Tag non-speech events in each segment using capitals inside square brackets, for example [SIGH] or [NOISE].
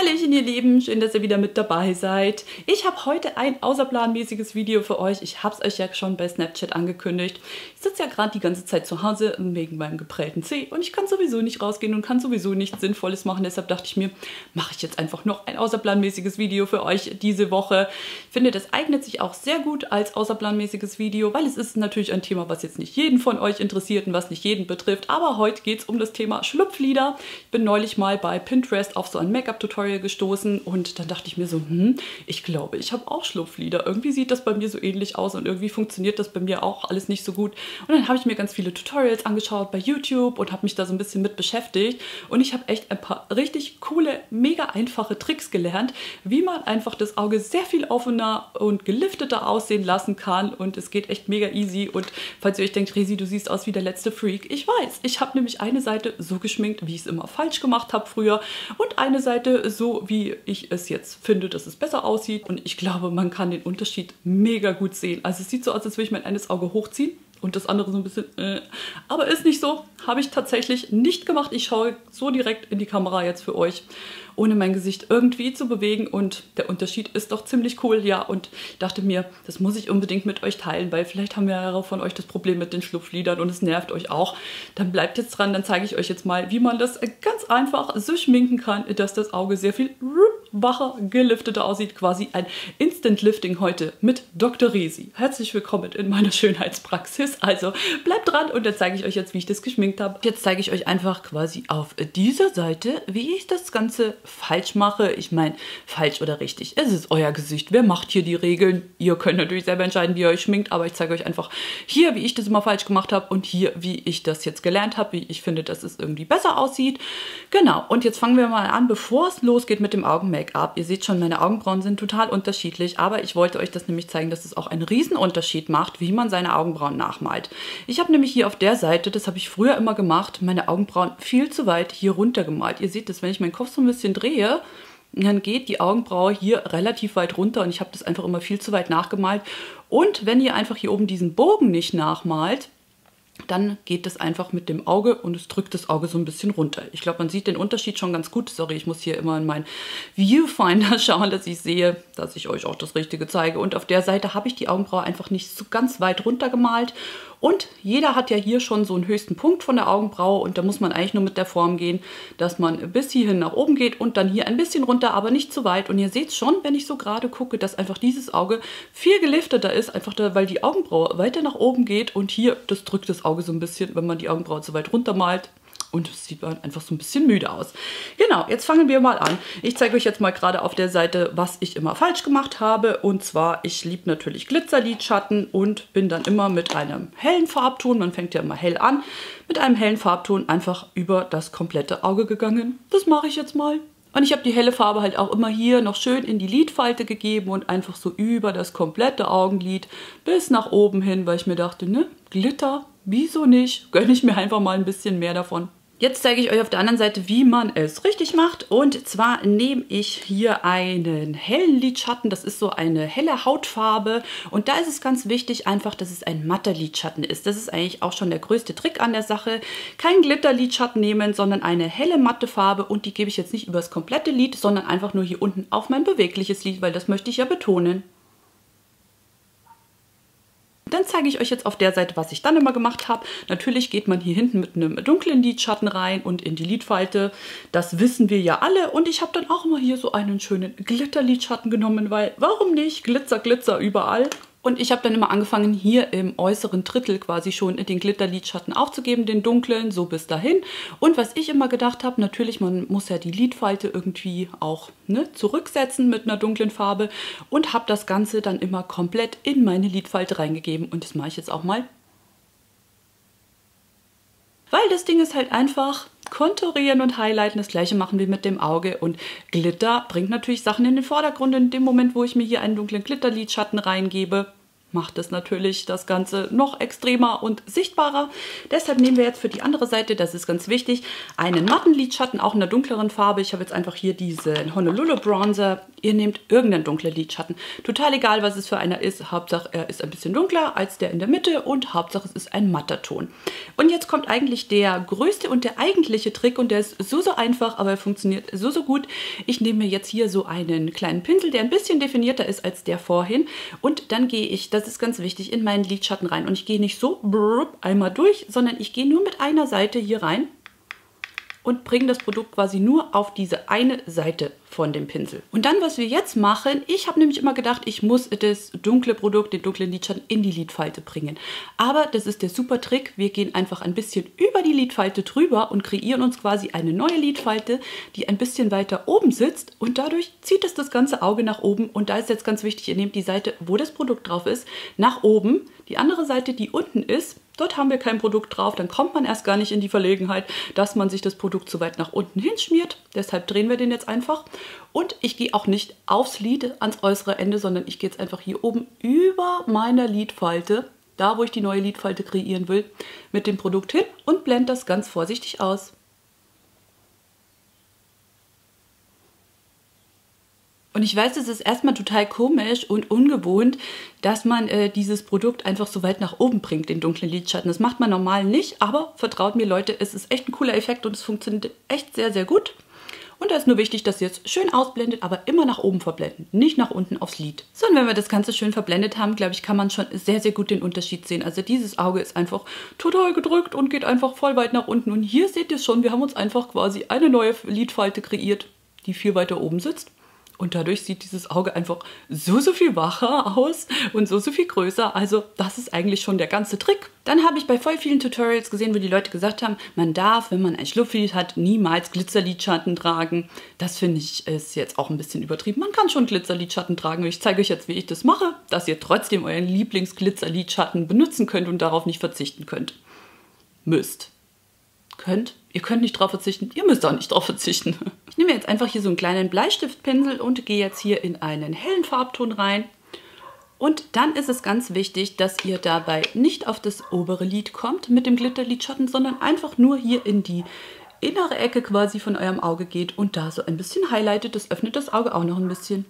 Hallöchen ihr Lieben, schön, dass ihr wieder mit dabei seid. Ich habe heute ein außerplanmäßiges Video für euch. Ich habe es euch ja schon bei Snapchat angekündigt. Ich sitze ja gerade die ganze Zeit zu Hause wegen meinem geprellten Zeh und ich kann sowieso nicht rausgehen und kann sowieso nichts Sinnvolles machen. Deshalb dachte ich mir, mache ich jetzt einfach noch ein außerplanmäßiges Video für euch diese Woche. Ich finde, das eignet sich auch sehr gut als außerplanmäßiges Video, weil es ist natürlich ein Thema, was jetzt nicht jeden von euch interessiert und was nicht jeden betrifft. Aber heute geht es um das Thema Schlupflieder. Ich bin neulich mal bei Pinterest auf so ein Make-up-Tutorial Tutorial gestoßen und dann dachte ich mir so, hm, ich glaube, ich habe auch Schlupflieder. Irgendwie sieht das bei mir so ähnlich aus und irgendwie funktioniert das bei mir auch alles nicht so gut. Und dann habe ich mir ganz viele Tutorials angeschaut bei YouTube und habe mich da so ein bisschen mit beschäftigt. Und ich habe echt ein paar richtig coole, mega einfache Tricks gelernt, wie man einfach das Auge sehr viel offener und gelifteter aussehen lassen kann. Und es geht echt mega easy. Und falls ihr euch denkt, Resi, du siehst aus wie der letzte Freak, ich weiß, ich habe nämlich eine Seite so geschminkt, wie ich es immer falsch gemacht habe früher. Und eine Seite so, wie ich es jetzt finde, dass es besser aussieht. Und ich glaube, man kann den Unterschied mega gut sehen. Also es sieht so aus, als würde ich mein eines Auge hochziehen und das andere so ein bisschen, äh. aber ist nicht so. Habe ich tatsächlich nicht gemacht. Ich schaue so direkt in die Kamera jetzt für euch, ohne mein Gesicht irgendwie zu bewegen und der Unterschied ist doch ziemlich cool, ja. Und dachte mir, das muss ich unbedingt mit euch teilen, weil vielleicht haben ja von euch das Problem mit den Schlupflidern und es nervt euch auch. Dann bleibt jetzt dran, dann zeige ich euch jetzt mal, wie man das ganz einfach so schminken kann, dass das Auge sehr viel wacher, gelifteter aussieht. Quasi ein Instant Lifting heute mit Dr. Resi. Herzlich willkommen in meiner Schönheitspraxis. Also bleibt dran und dann zeige ich euch jetzt, wie ich das geschminkt habe. Jetzt zeige ich euch einfach quasi auf dieser Seite, wie ich das Ganze falsch mache. Ich meine, falsch oder richtig. Es ist euer Gesicht. Wer macht hier die Regeln? Ihr könnt natürlich selber entscheiden, wie ihr euch schminkt, aber ich zeige euch einfach hier, wie ich das immer falsch gemacht habe und hier, wie ich das jetzt gelernt habe, wie ich finde, dass es irgendwie besser aussieht. Genau, und jetzt fangen wir mal an, bevor es losgeht mit dem Augenmerk Make-up. Ihr seht schon, meine Augenbrauen sind total unterschiedlich, aber ich wollte euch das nämlich zeigen, dass es auch einen Riesenunterschied macht, wie man seine Augenbrauen nachmalt. Ich habe nämlich hier auf der Seite, das habe ich früher immer gemacht, meine Augenbrauen viel zu weit hier runter gemalt. Ihr seht das, wenn ich meinen Kopf so ein bisschen drehe, dann geht die Augenbraue hier relativ weit runter und ich habe das einfach immer viel zu weit nachgemalt. Und wenn ihr einfach hier oben diesen Bogen nicht nachmalt, dann geht es einfach mit dem Auge und es drückt das Auge so ein bisschen runter. Ich glaube, man sieht den Unterschied schon ganz gut. Sorry, ich muss hier immer in meinen Viewfinder [LAUGHS] schauen, dass ich sehe, dass ich euch auch das Richtige zeige. Und auf der Seite habe ich die Augenbraue einfach nicht so ganz weit runter gemalt und jeder hat ja hier schon so einen höchsten Punkt von der Augenbraue und da muss man eigentlich nur mit der Form gehen, dass man bis hierhin nach oben geht und dann hier ein bisschen runter, aber nicht zu weit. Und ihr seht schon, wenn ich so gerade gucke, dass einfach dieses Auge viel gelifteter ist, einfach da, weil die Augenbraue weiter nach oben geht und hier, das drückt das Auge so ein bisschen, wenn man die Augenbraue zu weit runter malt und es sieht einfach so ein bisschen müde aus. Genau, jetzt fangen wir mal an. Ich zeige euch jetzt mal gerade auf der Seite, was ich immer falsch gemacht habe. Und zwar, ich liebe natürlich Glitzerlidschatten und bin dann immer mit einem hellen Farbton, man fängt ja immer hell an, mit einem hellen Farbton einfach über das komplette Auge gegangen. Das mache ich jetzt mal. Und ich habe die helle Farbe halt auch immer hier noch schön in die Lidfalte gegeben und einfach so über das komplette Augenlid bis nach oben hin, weil ich mir dachte, ne, Glitter, wieso nicht? Gönne ich mir einfach mal ein bisschen mehr davon. Jetzt zeige ich euch auf der anderen Seite, wie man es richtig macht. Und zwar nehme ich hier einen hellen Lidschatten. Das ist so eine helle Hautfarbe. Und da ist es ganz wichtig einfach, dass es ein matter Lidschatten ist. Das ist eigentlich auch schon der größte Trick an der Sache. Kein Glitter-Lidschatten nehmen, sondern eine helle matte Farbe. Und die gebe ich jetzt nicht über das komplette Lid, sondern einfach nur hier unten auf mein bewegliches Lid, weil das möchte ich ja betonen. Dann zeige ich euch jetzt auf der Seite, was ich dann immer gemacht habe. Natürlich geht man hier hinten mit einem dunklen Lidschatten rein und in die Lidfalte. Das wissen wir ja alle. Und ich habe dann auch immer hier so einen schönen Glitterlidschatten genommen, weil warum nicht? Glitzer, Glitzer überall. Und ich habe dann immer angefangen, hier im äußeren Drittel quasi schon den Glitterlidschatten aufzugeben, den dunklen, so bis dahin. Und was ich immer gedacht habe, natürlich, man muss ja die Lidfalte irgendwie auch ne, zurücksetzen mit einer dunklen Farbe und habe das Ganze dann immer komplett in meine Lidfalte reingegeben. Und das mache ich jetzt auch mal. Weil das Ding ist halt einfach konturieren und highlighten. Das gleiche machen wir mit dem Auge. Und Glitter bringt natürlich Sachen in den Vordergrund in dem Moment, wo ich mir hier einen dunklen Glitterlidschatten reingebe. Macht es natürlich das Ganze noch extremer und sichtbarer. Deshalb nehmen wir jetzt für die andere Seite, das ist ganz wichtig, einen matten Lidschatten, auch in der dunkleren Farbe. Ich habe jetzt einfach hier diesen Honolulu Bronzer. Ihr nehmt irgendeinen dunklen Lidschatten. Total egal, was es für einer ist. Hauptsache, er ist ein bisschen dunkler als der in der Mitte und Hauptsache, es ist ein matter Ton. Und jetzt kommt eigentlich der größte und der eigentliche Trick und der ist so, so einfach, aber er funktioniert so, so gut. Ich nehme jetzt hier so einen kleinen Pinsel, der ein bisschen definierter ist als der vorhin und dann gehe ich, das das ist ganz wichtig, in meinen Lidschatten rein. Und ich gehe nicht so einmal durch, sondern ich gehe nur mit einer Seite hier rein und bringe das Produkt quasi nur auf diese eine Seite von dem Pinsel. Und dann, was wir jetzt machen, ich habe nämlich immer gedacht, ich muss das dunkle Produkt, den dunklen Lidschatten in die Lidfalte bringen. Aber das ist der super Trick. Wir gehen einfach ein bisschen über die Lidfalte drüber und kreieren uns quasi eine neue Lidfalte, die ein bisschen weiter oben sitzt und dadurch zieht es das ganze Auge nach oben. Und da ist jetzt ganz wichtig, ihr nehmt die Seite, wo das Produkt drauf ist, nach oben. Die andere Seite, die unten ist, Dort haben wir kein Produkt drauf, dann kommt man erst gar nicht in die Verlegenheit, dass man sich das Produkt zu weit nach unten hinschmiert. Deshalb drehen wir den jetzt einfach. Und ich gehe auch nicht aufs Lid, ans äußere Ende, sondern ich gehe jetzt einfach hier oben über meiner Lidfalte, da wo ich die neue Lidfalte kreieren will, mit dem Produkt hin und blende das ganz vorsichtig aus. Und ich weiß, es ist erstmal total komisch und ungewohnt, dass man äh, dieses Produkt einfach so weit nach oben bringt, den dunklen Lidschatten. Das macht man normal nicht, aber vertraut mir Leute, es ist echt ein cooler Effekt und es funktioniert echt sehr, sehr gut. Und da ist nur wichtig, dass ihr es schön ausblendet, aber immer nach oben verblenden, nicht nach unten aufs Lid. So, und wenn wir das Ganze schön verblendet haben, glaube ich, kann man schon sehr, sehr gut den Unterschied sehen. Also dieses Auge ist einfach total gedrückt und geht einfach voll weit nach unten. Und hier seht ihr schon, wir haben uns einfach quasi eine neue Lidfalte kreiert, die viel weiter oben sitzt. Und dadurch sieht dieses Auge einfach so, so viel wacher aus und so, so viel größer. Also das ist eigentlich schon der ganze Trick. Dann habe ich bei voll vielen Tutorials gesehen, wo die Leute gesagt haben, man darf, wenn man ein Schlupflid hat, niemals Glitzerlidschatten tragen. Das finde ich ist jetzt auch ein bisschen übertrieben. Man kann schon Glitzerlidschatten tragen. Ich zeige euch jetzt, wie ich das mache, dass ihr trotzdem euren Lieblingsglitzerlidschatten benutzen könnt und darauf nicht verzichten könnt. Müsst. Könnt. Ihr könnt nicht darauf verzichten. Ihr müsst auch nicht darauf verzichten. [LAUGHS] Ich nehme jetzt einfach hier so einen kleinen Bleistiftpinsel und gehe jetzt hier in einen hellen Farbton rein. Und dann ist es ganz wichtig, dass ihr dabei nicht auf das obere Lid kommt mit dem Glitterlidschatten, sondern einfach nur hier in die innere Ecke quasi von eurem Auge geht und da so ein bisschen highlightet. Das öffnet das Auge auch noch ein bisschen.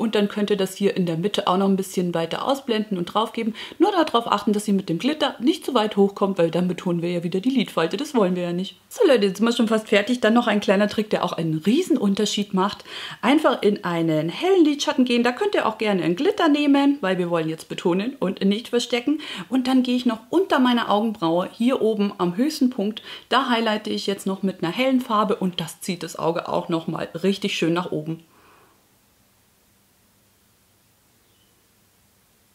Und dann könnt ihr das hier in der Mitte auch noch ein bisschen weiter ausblenden und draufgeben. Nur darauf achten, dass ihr mit dem Glitter nicht zu weit hochkommt, weil dann betonen wir ja wieder die Lidfalte. Das wollen wir ja nicht. So Leute, jetzt sind wir schon fast fertig. Dann noch ein kleiner Trick, der auch einen riesen Unterschied macht. Einfach in einen hellen Lidschatten gehen. Da könnt ihr auch gerne einen Glitter nehmen, weil wir wollen jetzt betonen und nicht verstecken. Und dann gehe ich noch unter meiner Augenbraue, hier oben am höchsten Punkt. Da highlighte ich jetzt noch mit einer hellen Farbe und das zieht das Auge auch nochmal richtig schön nach oben.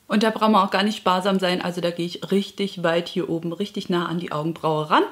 Und da brauchen wir auch gar nicht sparsam sein. Also da gehe ich richtig weit hier oben, richtig nah an die Augenbraue ran.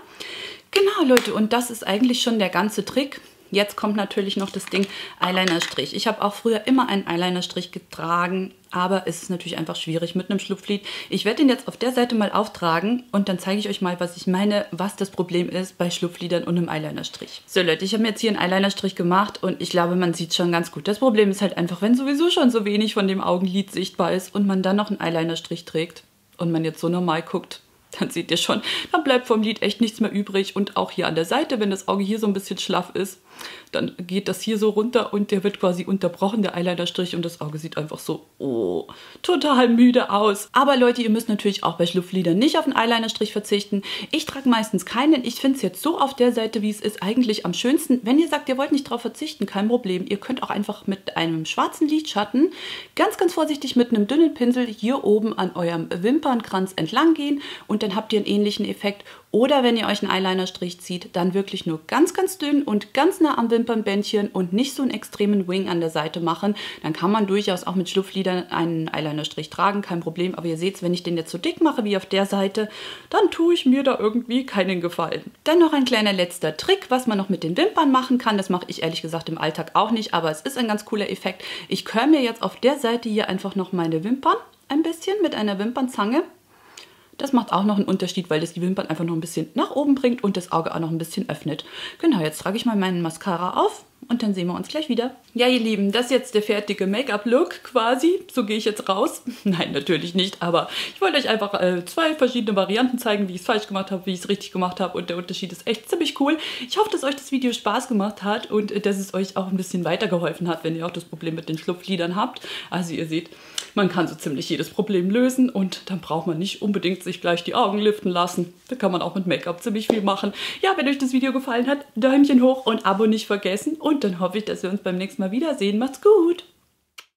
Genau, Leute, und das ist eigentlich schon der ganze Trick. Jetzt kommt natürlich noch das Ding Eyelinerstrich. Ich habe auch früher immer einen Eyelinerstrich getragen, aber es ist natürlich einfach schwierig mit einem Schlupflied. Ich werde den jetzt auf der Seite mal auftragen und dann zeige ich euch mal, was ich meine, was das Problem ist bei Schlupfliedern und einem Eyelinerstrich. So Leute, ich habe mir jetzt hier einen Eyelinerstrich gemacht und ich glaube, man sieht schon ganz gut. Das Problem ist halt einfach, wenn sowieso schon so wenig von dem Augenlid sichtbar ist und man dann noch einen Eyelinerstrich trägt und man jetzt so normal guckt, dann seht ihr schon, dann bleibt vom Lid echt nichts mehr übrig. Und auch hier an der Seite, wenn das Auge hier so ein bisschen schlaff ist, dann geht das hier so runter und der wird quasi unterbrochen, der Eyelinerstrich und das Auge sieht einfach so, oh, total müde aus. Aber Leute, ihr müsst natürlich auch bei Schlupflidern nicht auf den Eyelinerstrich verzichten. Ich trage meistens keinen. Ich finde es jetzt so auf der Seite, wie es ist, eigentlich am schönsten. Wenn ihr sagt, ihr wollt nicht darauf verzichten, kein Problem. Ihr könnt auch einfach mit einem schwarzen Lidschatten ganz, ganz vorsichtig mit einem dünnen Pinsel hier oben an eurem Wimpernkranz entlang gehen und dann habt ihr einen ähnlichen Effekt oder wenn ihr euch einen Eyelinerstrich zieht, dann wirklich nur ganz, ganz dünn und ganz nah am Wimpernbändchen und nicht so einen extremen Wing an der Seite machen. Dann kann man durchaus auch mit Schlupflidern einen Eyelinerstrich tragen, kein Problem. Aber ihr seht, wenn ich den jetzt so dick mache wie auf der Seite, dann tue ich mir da irgendwie keinen Gefallen. Dann noch ein kleiner letzter Trick, was man noch mit den Wimpern machen kann. Das mache ich ehrlich gesagt im Alltag auch nicht, aber es ist ein ganz cooler Effekt. Ich körre mir jetzt auf der Seite hier einfach noch meine Wimpern ein bisschen mit einer Wimpernzange Das macht auch noch einen Unterschied, weil es die Wimpern einfach noch ein bisschen nach oben bringt und das Auge auch noch ein bisschen öffnet. Genau, jetzt trage ich mal meinen Mascara auf und dann sehen wir uns gleich wieder. Ja, ihr Lieben, das ist jetzt der fertige Make-up-Look quasi. So gehe ich jetzt raus. [LAUGHS] Nein, natürlich nicht, aber ich wollte euch einfach äh, zwei verschiedene Varianten zeigen, wie ich es falsch gemacht habe, wie ich es richtig gemacht habe und der Unterschied ist echt ziemlich cool. Ich hoffe, dass euch das Video Spaß gemacht hat und äh, dass es euch auch ein bisschen weitergeholfen hat, wenn ihr auch das Problem mit den Schlupflidern habt. Also ihr seht, man kann so ziemlich jedes Problem lösen und dann braucht man nicht unbedingt sich gleich die Augen liften lassen. Da kann man auch mit Make-up ziemlich viel machen. Ja, wenn euch das Video gefallen hat, Däumchen hoch und Abo nicht vergessen und dann hoffe ich, dass wir uns beim nächsten Mal wiedersehen. Macht's gut!